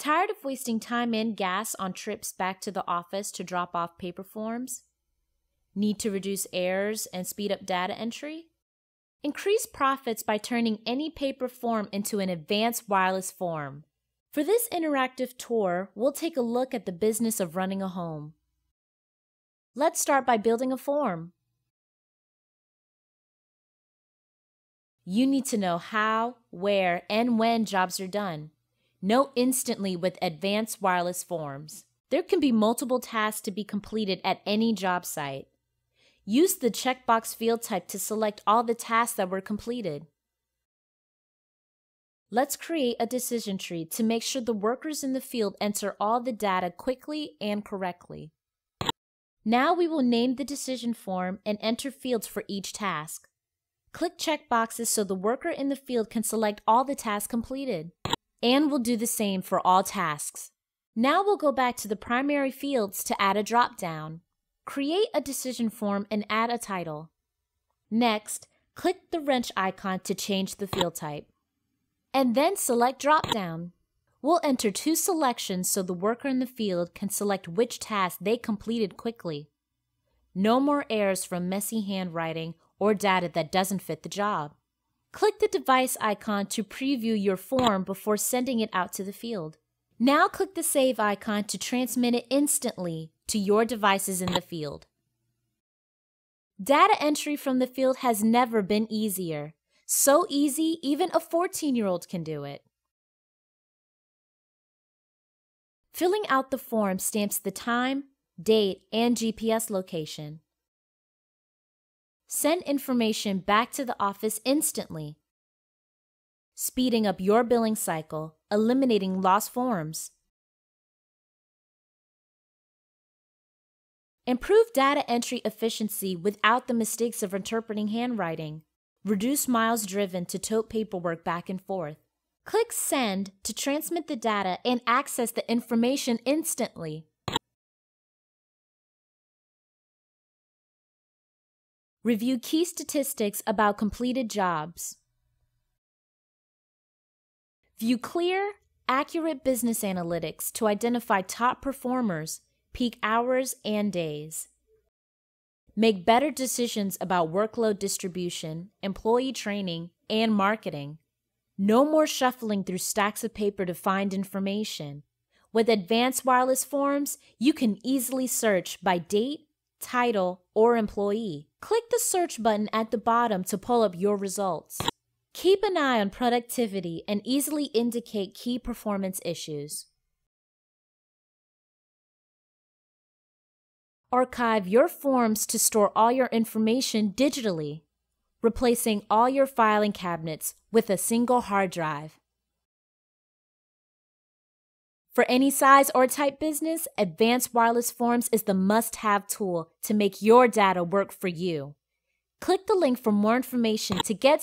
Tired of wasting time and gas on trips back to the office to drop off paper forms? Need to reduce errors and speed up data entry? Increase profits by turning any paper form into an advanced wireless form. For this interactive tour, we'll take a look at the business of running a home. Let's start by building a form. You need to know how, where, and when jobs are done. Know instantly with advanced wireless forms. There can be multiple tasks to be completed at any job site. Use the checkbox field type to select all the tasks that were completed. Let's create a decision tree to make sure the workers in the field enter all the data quickly and correctly. Now we will name the decision form and enter fields for each task. Click checkboxes so the worker in the field can select all the tasks completed. And we'll do the same for all tasks. Now we'll go back to the primary fields to add a drop-down. Create a decision form and add a title. Next, click the wrench icon to change the field type. And then select drop-down. We'll enter two selections so the worker in the field can select which task they completed quickly. No more errors from messy handwriting or data that doesn't fit the job. Click the device icon to preview your form before sending it out to the field. Now click the Save icon to transmit it instantly to your devices in the field. Data entry from the field has never been easier. So easy, even a 14 year old can do it. Filling out the form stamps the time, date, and GPS location. Send information back to the office instantly, speeding up your billing cycle, eliminating lost forms. Improve data entry efficiency without the mistakes of interpreting handwriting. Reduce miles driven to tote paperwork back and forth. Click Send to transmit the data and access the information instantly. Review key statistics about completed jobs. View clear, accurate business analytics to identify top performers peak hours, and days. Make better decisions about workload distribution, employee training, and marketing. No more shuffling through stacks of paper to find information. With advanced wireless forms, you can easily search by date, title, or employee. Click the search button at the bottom to pull up your results. Keep an eye on productivity and easily indicate key performance issues. Archive your forms to store all your information digitally, replacing all your filing cabinets with a single hard drive. For any size or type business, Advanced Wireless Forms is the must have tool to make your data work for you. Click the link for more information to get